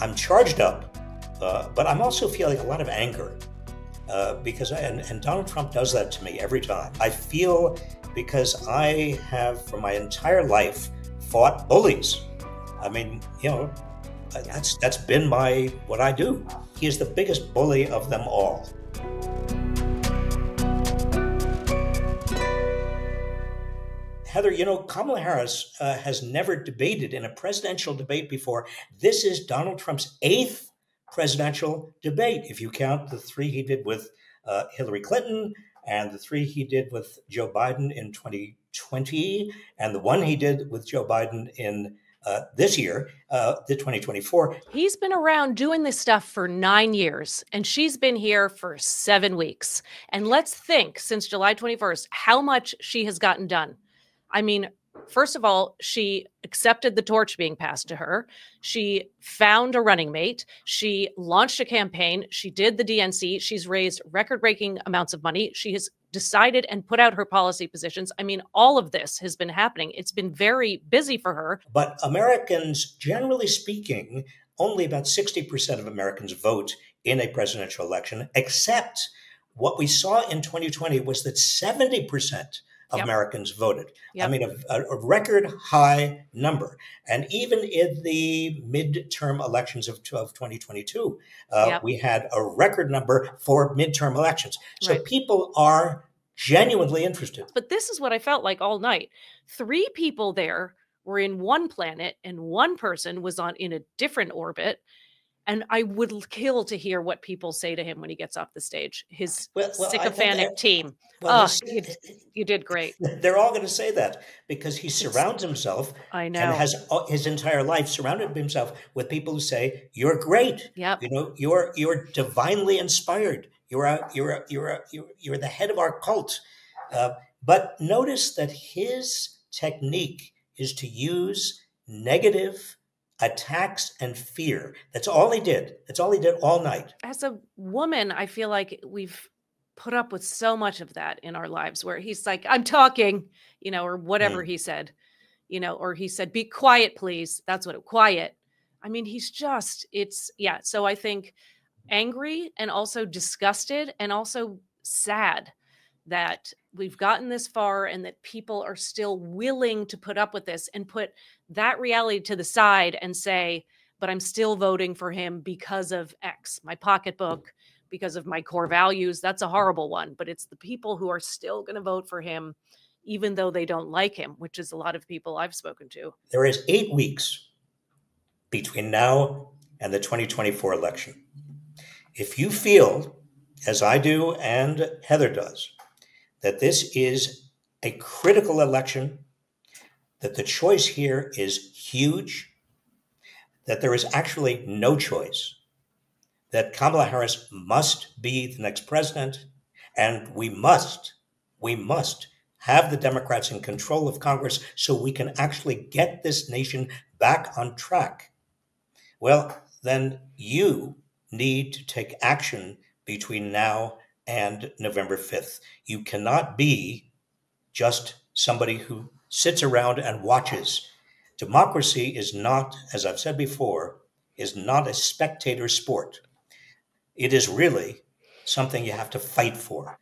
I'm charged up, uh, but I'm also feeling a lot of anger uh, because, I, and, and Donald Trump does that to me every time. I feel because I have, for my entire life, fought bullies. I mean, you know, that's that's been my what I do. He is the biggest bully of them all. Heather, you know, Kamala Harris uh, has never debated in a presidential debate before. This is Donald Trump's eighth presidential debate, if you count the three he did with uh, Hillary Clinton and the three he did with Joe Biden in 2020 and the one he did with Joe Biden in uh, this year, uh, the 2024. He's been around doing this stuff for nine years, and she's been here for seven weeks. And let's think since July 21st, how much she has gotten done. I mean, first of all, she accepted the torch being passed to her. She found a running mate. She launched a campaign. She did the DNC. She's raised record breaking amounts of money. She has decided and put out her policy positions. I mean, all of this has been happening. It's been very busy for her. But Americans, generally speaking, only about 60% of Americans vote in a presidential election, except what we saw in 2020 was that 70% yep. Americans voted. Yep. I mean, a, a, record high number. And even in the midterm elections of, of 2022, uh, yep. we had a record number for midterm elections. So right. people are genuinely interested. But this is what I felt like all night. Three people there were in one planet, and one person was on in a different orbit and I would kill to hear what people say to him when he gets off the stage. His well, well, sycophantic team. Well, oh, you, you, did great. They're all going to say that because he surrounds himself. I know, and has his entire life surrounded himself with people who say, "You're great. Yep. You know, you're you're divinely inspired. You're a, you're a, you're a, you're you're the head of our cult." Uh, but notice that his technique is to use negative attacks and fear. That's all he did. That's all he did all night. As a woman, I feel like we've put up with so much of that in our lives where he's like, I'm talking, you know, or whatever mm. he said, you know, or he said, be quiet, please. That's what it, quiet. I mean, he's just, it's, yeah. So I think angry and also disgusted and also sad that we've gotten this far and that people are still willing to put up with this and put that reality to the side and say, but I'm still voting for him because of X, my pocketbook, because of my core values. That's a horrible one, but it's the people who are still going to vote for him, even though they don't like him, which is a lot of people I've spoken to. There is eight weeks between now and the 2024 election. If you feel, as I do and Heather does, that this is a critical election, that the choice here is huge, that there is actually no choice, that Kamala Harris must be the next president, and we must, we must have the Democrats in control of Congress so we can actually get this nation back on track. Well, then you need to take action between now and November 5th. You cannot be just somebody who sits around and watches. Democracy is not, as I've said before, is not a spectator sport. It is really something you have to fight for.